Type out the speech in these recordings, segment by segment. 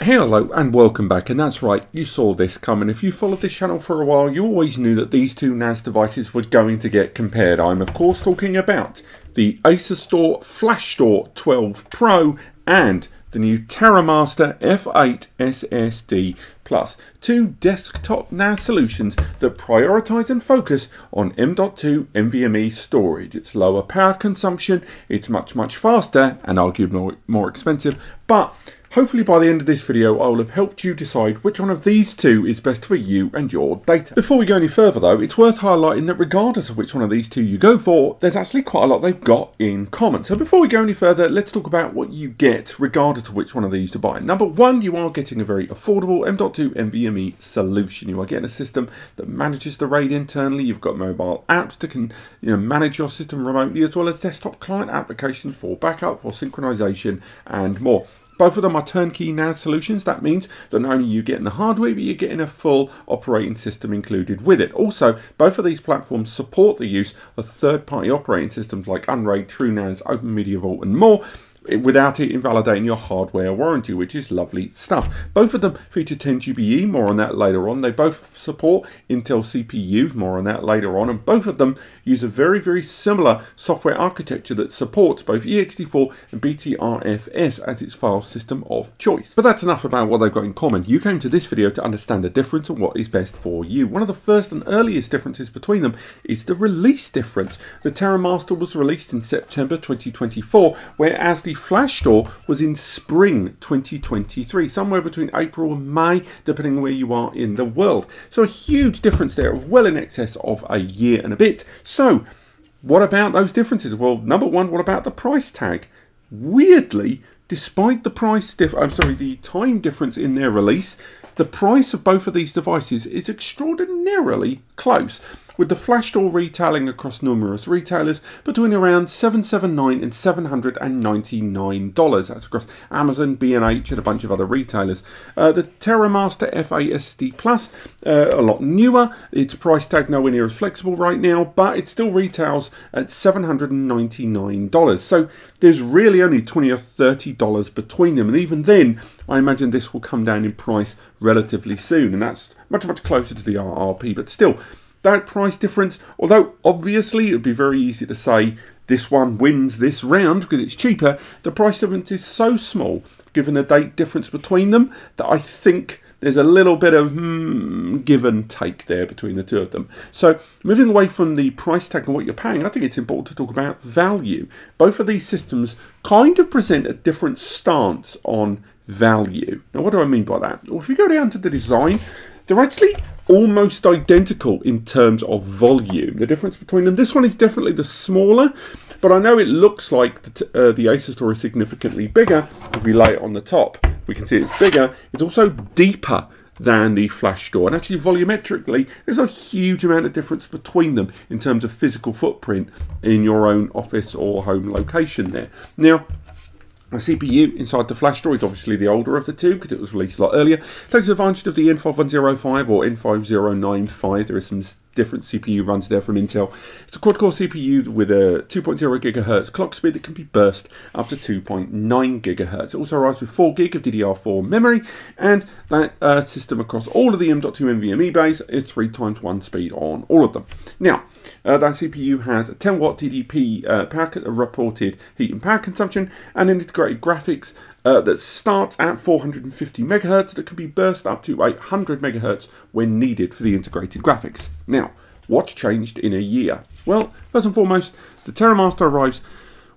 Hello and welcome back and that's right you saw this coming. If you followed this channel for a while you always knew that these two NAS devices were going to get compared. I'm of course talking about the Asustor FlashStor 12 Pro and the new TerraMaster F8 SSD Plus, two desktop NAS solutions that prioritize and focus on M.2 NVMe storage. It's lower power consumption, it's much much faster and arguably more, more expensive, but Hopefully by the end of this video I will have helped you decide which one of these two is best for you and your data. Before we go any further though, it's worth highlighting that regardless of which one of these two you go for, there's actually quite a lot they've got in common. So before we go any further, let's talk about what you get regardless of which one of these to buy. Number one, you are getting a very affordable M.2 NVMe solution. You are getting a system that manages the RAID internally. You've got mobile apps that can you know, manage your system remotely as well as desktop client applications for backup, for synchronization and more. Both of them are turnkey NAS solutions. That means that not only are you getting the hardware, but you're getting a full operating system included with it. Also, both of these platforms support the use of third-party operating systems like Unraid, TrueNAS, OpenMediaVault, and more without it invalidating your hardware warranty, which is lovely stuff. Both of them feature 10 GBE, more on that later on. They both support Intel CPUs, more on that later on, and both of them use a very, very similar software architecture that supports both ext4 and BTRFS as its file system of choice. But that's enough about what they've got in common. You came to this video to understand the difference and what is best for you. One of the first and earliest differences between them is the release difference. The TerraMaster was released in September 2024, whereas the FlashStor was in spring 2023, somewhere between April and May, depending on where you are in the world. So a huge difference there of well in excess of a year and a bit. So what about those differences? Well, number one, what about the price tag? Weirdly, despite the price diff I'm sorry, the time difference in their release, the price of both of these devices is extraordinarily close with the FlashStor retailing across numerous retailers between around 779 and $799. That's across Amazon, B&H and a bunch of other retailers. Uh, the TerraMaster F8 SSD Plus, uh, a lot newer. Its price tag nowhere near as flexible right now, but it still retails at $799. So there's really only 20 or $30 between them. And even then, I imagine this will come down in price relatively soon. And that's much, much closer to the RRP, but still, that price difference, although obviously it would be very easy to say this one wins this round because it's cheaper, the price difference is so small, given the date difference between them, that I think there's a little bit of hmm, give and take there between the two of them. So moving away from the price tag and what you're paying, I think it's important to talk about value. Both of these systems kind of present a different stance on value. Now what do I mean by that? Well, if we go down to the design, they're actually almost identical in terms of volume. The difference between them, this one is definitely the smaller, but I know it looks like the, uh, the Asustor is significantly bigger. If we lay it on the top, we can see it's bigger. It's also deeper than the FlashStor. And actually, volumetrically, there's a huge amount of difference between them in terms of physical footprint in your own office or home location there. Now, the CPU inside the FlashStor is obviously the older of the two because it was released a lot earlier. Takes advantage of the N5105 or N5095. There is some different CPU runs there from Intel. It's a quad-core CPU with a 2.0 GHz clock speed that can be burst up to 2.9 GHz. It also arrives with 4 gig of DDR4 memory, and that uh, system across all of the M.2 NVMe bays is 3 times 1 speed on all of them. Now, uh, that CPU has a 10 watt TDP uh, power reported heat and power consumption, and an integrated graphics uh, that starts at 450 megahertz that can be burst up to 800 megahertz when needed for the integrated graphics. Now, what's changed in a year? Well, first and foremost, the TerraMaster arrives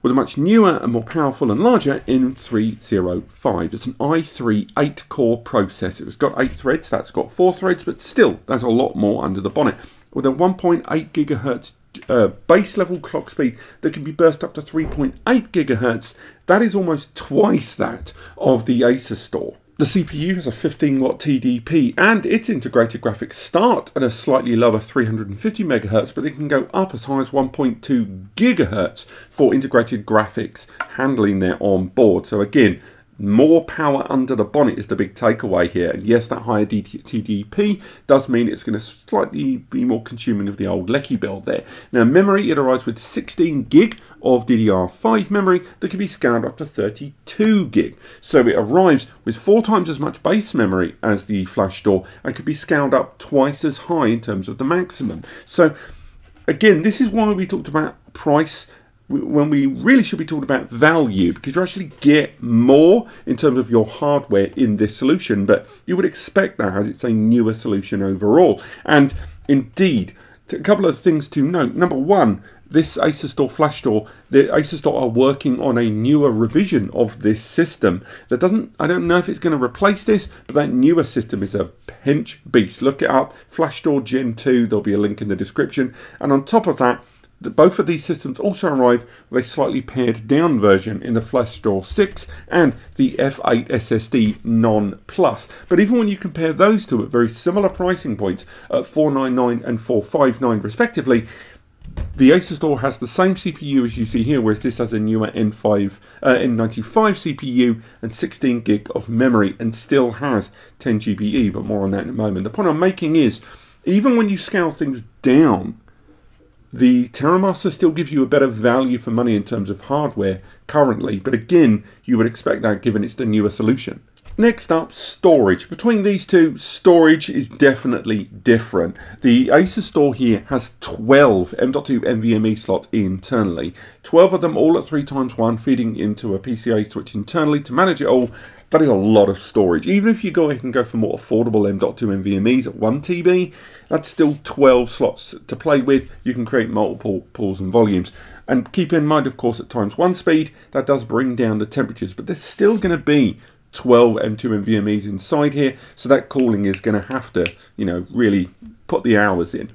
with a much newer and more powerful and larger N305. It's an i3 8-core processor. It's got 8 threads, that's got 4 threads, but still, there's a lot more under the bonnet. With a 1.8 gigahertz uh, base level clock speed that can be burst up to 3.8 gigahertz, that is almost twice that of the Asustor. The CPU has a 15 watt TDP and its integrated graphics start at a slightly lower 350 megahertz, but they can go up as high as 1.2 gigahertz for integrated graphics handling there on board. So again, more power under the bonnet is the big takeaway here. And yes, that higher TDP does mean it's going to slightly be more consuming of the old Lecky build there. Now, memory, it arrives with 16 gig of DDR5 memory that can be scaled up to 32 gig. So it arrives with four times as much base memory as the FlashStor and can be scaled up twice as high in terms of the maximum. So again, this is why we talked about price when we really should be talking about value because you actually get more in terms of your hardware in this solution but you would expect that as it's a newer solution overall and indeed a couple of things to note number one this Asustor Flash Store, the Asustor are working on a newer revision of this system that doesn't, I don't know if it's going to replace this, but that newer system is a pinch beast. Look it up, FlashStor Gen 2, there'll be a link in the description. And on top of that, both of these systems also arrive with a slightly pared down version in the FlashStor 6 and the F8 SSD Non Plus. But even when you compare those two at very similar pricing points at 499 and 459 respectively, the Asustor has the same CPU as you see here, whereas this has a newer N5, uh, N95 CPU and 16 gig of memory and still has 10 GBE, but more on that in a moment. The point I'm making is, even when you scale things down, the TerraMaster still gives you a better value for money in terms of hardware currently, but again, you would expect that given it's the newer solution. Next up, storage. Between these two, storage is definitely different. The Asustor here has 12 M.2 NVMe slots internally. 12 of them all at 3 times 1 feeding into a PCIe switch internally to manage it all. That is a lot of storage. Even if you go ahead and go for more affordable M.2 NVMe's at 1 TB, that's still 12 slots to play with. You can create multiple pools and volumes. And keep in mind, of course, at times 1 speed, that does bring down the temperatures, but there's still going to be 12 M2 NVMe's inside here, so that cooling is going to have to, you know, really put the hours in.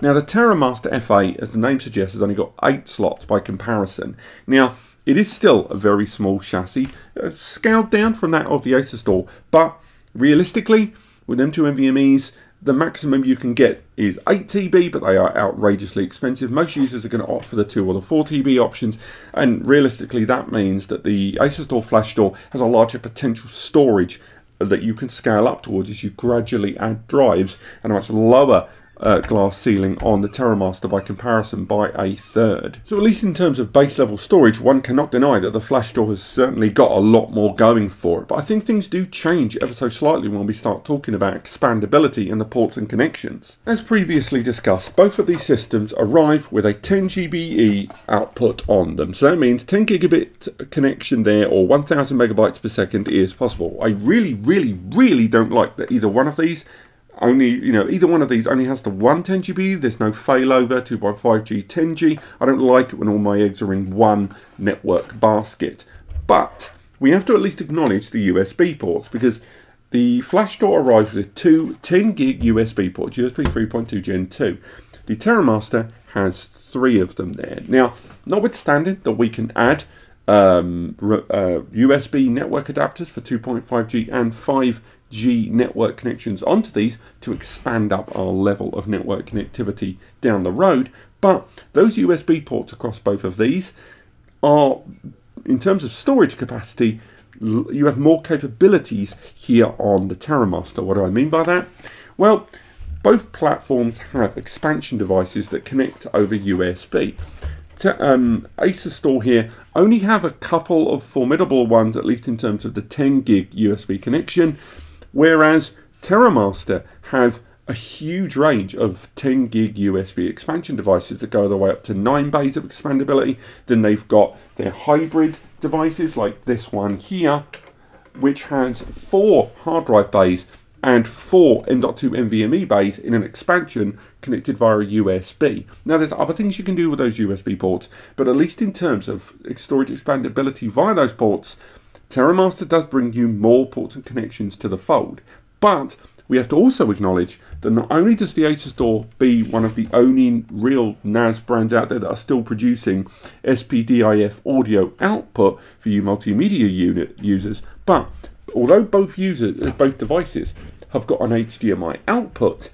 Now the TerraMaster F8, as the name suggests, has only got 8 slots by comparison. Now, it is still a very small chassis, uh, scaled down from that of the Asustor, but realistically, with M2 NVMe's, the maximum you can get is 8 TB, but they are outrageously expensive. Most users are going to opt for the 2 or the 4 TB options, and realistically, that means that the Asustor Flash Store has a larger potential storage that you can scale up towards as you gradually add drives and a much lower uh, glass ceiling on the TerraMaster by comparison by a third. So at least in terms of base level storage, one cannot deny that the FlashStor has certainly got a lot more going for it. But I think things do change ever so slightly when we start talking about expandability and the ports and connections. As previously discussed, both of these systems arrive with a 10 GBE output on them. So that means 10 gigabit connection there or 1000 megabytes per second is possible. I really, really, really don't like that either one of these only, you know, either one of these only has the one 10GB. There's no failover, 2.5G, 10G. I don't like it when all my eggs are in one network basket. But we have to at least acknowledge the USB ports because the FlashStor arrives with two 10 gig USB ports, USB 3.2 Gen 2. The TerraMaster has three of them there. Now, notwithstanding that we can add um, uh, USB network adapters for 2.5G and 5G network connections onto these to expand up our level of network connectivity down the road. But those USB ports across both of these are, in terms of storage capacity, you have more capabilities here on the TerraMaster. What do I mean by that? Well, both platforms have expansion devices that connect over USB um, Asustor here only have a couple of formidable ones, at least in terms of the 10 gig USB connection, whereas TerraMaster have a huge range of 10 gig USB expansion devices that go all the way up to 9 bays of expandability. Then they've got their hybrid devices like this one here, which has four hard drive bays and four M.2 NVMe bays in an expansion connected via a USB. Now there's other things you can do with those USB ports, but at least in terms of storage expandability via those ports, TerraMaster does bring you more ports and connections to the fold. But we have to also acknowledge that not only does the Asustor be one of the only real NAS brands out there that are still producing SPDIF audio output for you multimedia unit users, but although both users, both devices have got an HDMI output,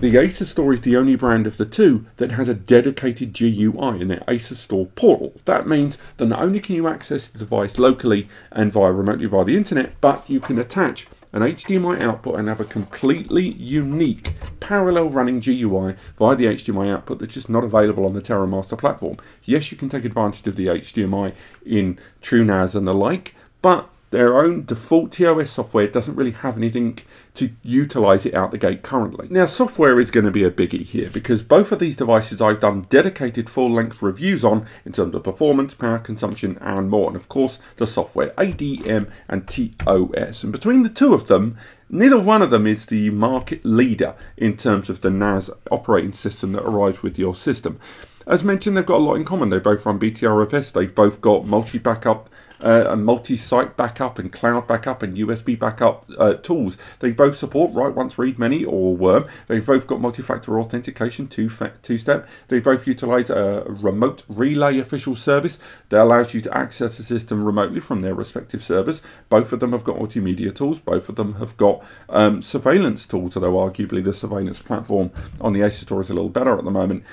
The Asustor is the only brand of the two that has a dedicated GUI in their Asustor portal. That means that not only can you access the device locally and via remotely via the internet, but you can attach an HDMI output and have a completely unique parallel running GUI via the HDMI output that's just not available on the TerraMaster platform. Yes, you can take advantage of the HDMI in TrueNAS and the like, but their own default TOS software doesn't really have anything to utilize it out the gate currently. Now, software is going to be a biggie here because both of these devices I've done dedicated full length reviews on in terms of performance, power consumption, and more. And of course, the software ADM and TOS. And between the two of them, Neither one of them is the market leader in terms of the NAS operating system that arrives with your system. As mentioned, they've got a lot in common. They both run BTRFS. They've both got multi-backup uh, and multi-site backup and cloud backup and USB backup uh, tools. They both support write once, read many or Worm. They've both got multi-factor authentication, two two-step. They both utilize a remote relay official service that allows you to access the system remotely from their respective servers. Both of them have got multimedia tools. Both of them have got um, surveillance tools, although arguably the surveillance platform on the Asustor is a little better at the moment.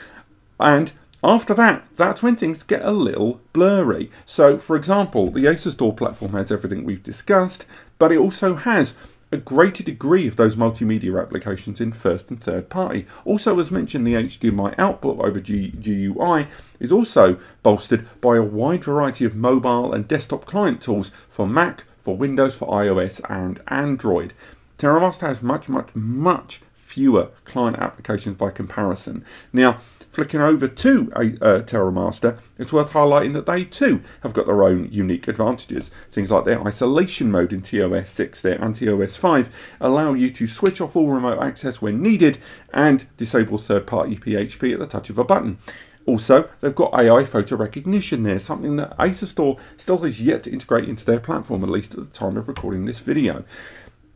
And after that, that's when things get a little blurry. So, for example, the Asustor platform has everything we've discussed, but it also has a greater degree of those multimedia applications in first and third party. Also, as mentioned, the HDMI output over G GUI is also bolstered by a wide variety of mobile and desktop client tools for Mac, for Windows, for iOS, and Android. TerraMaster has much, much, much fewer client applications by comparison. Now, Flicking over to a uh, TerraMaster, it's worth highlighting that they too have got their own unique advantages. Things like their isolation mode in TOS 6 there and TOS 5 allow you to switch off all remote access when needed and disable third-party PHP at the touch of a button. Also, they've got AI photo recognition there, something that Asustor still has yet to integrate into their platform, at least at the time of recording this video.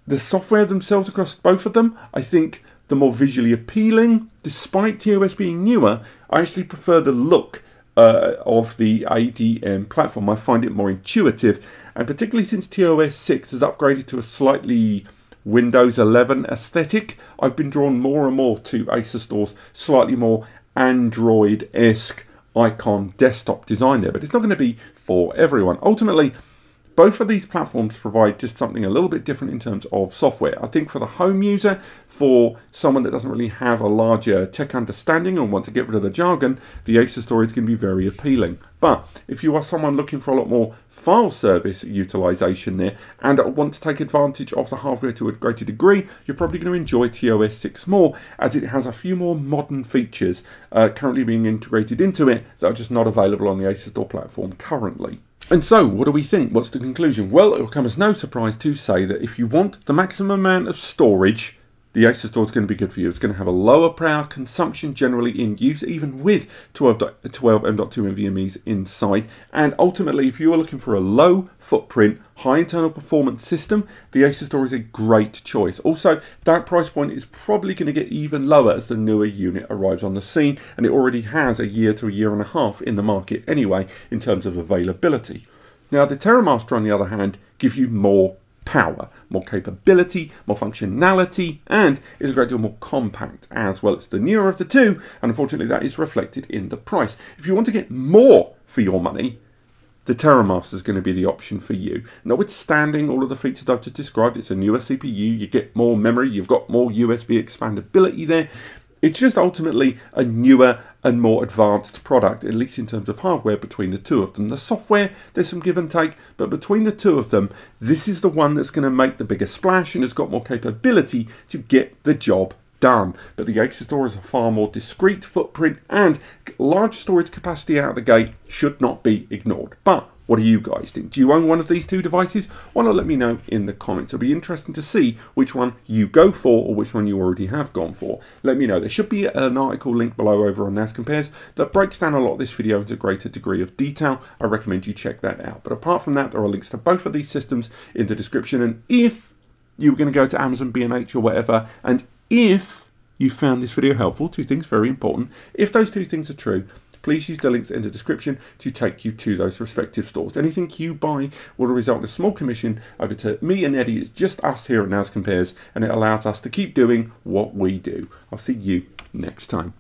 The software themselves across both of them, I think the more visually appealing. Despite TOS being newer, I actually prefer the look uh, of the ADM platform. I find it more intuitive, and particularly since TOS 6 has upgraded to a slightly Windows 11 aesthetic, I've been drawn more and more to Asustor's slightly more Android-esque icon desktop design there, but it's not going to be for everyone. Ultimately, both of these platforms provide just something a little bit different in terms of software. I think for the home user, for someone that doesn't really have a larger tech understanding and want to get rid of the jargon, the Asustor is going to be very appealing. But if you are someone looking for a lot more file service utilization there and want to take advantage of the hardware to a greater degree, you're probably going to enjoy TOS 6 more as it has a few more modern features uh, currently being integrated into it that are just not available on the Asustor platform currently. And so, what do we think? What's the conclusion? Well, it will come as no surprise to say that if you want the maximum amount of storage the Store is going to be good for you. It's going to have a lower power consumption generally in use, even with 12, 12 M.2 NVMe's inside. And ultimately, if you are looking for a low footprint, high internal performance system, the Asustor is a great choice. Also, that price point is probably going to get even lower as the newer unit arrives on the scene, and it already has a year to a year and a half in the market anyway, in terms of availability. Now, the TerraMaster, on the other hand, gives you more power, more capability, more functionality, and is a great deal more compact as well. It's the newer of the two, and unfortunately that is reflected in the price. If you want to get more for your money, the TerraMaster is going to be the option for you. Notwithstanding all of the features I've just described, it's a newer CPU, you get more memory, you've got more USB expandability there, it's just ultimately a newer and more advanced product, at least in terms of hardware, between the two of them. The software, there's some give and take, but between the two of them, this is the one that's going to make the biggest splash and has got more capability to get the job done. But the Asustor is a far more discreet footprint and large storage capacity out of the gate should not be ignored. But what do you guys think? Do you own one of these two devices? Why not let me know in the comments? It'll be interesting to see which one you go for or which one you already have gone for. Let me know. There should be an article linked below over on NASCompares that breaks down a lot of this video into a greater degree of detail. I recommend you check that out. But apart from that, there are links to both of these systems in the description. And if you were going to go to Amazon B&H or whatever, and if you found this video helpful, two things very important. If those two things are true, please use the links in the description to take you to those respective stores. Anything you buy will result in a small commission over to me and Eddie. It's just us here at NASCompares, and it allows us to keep doing what we do. I'll see you next time.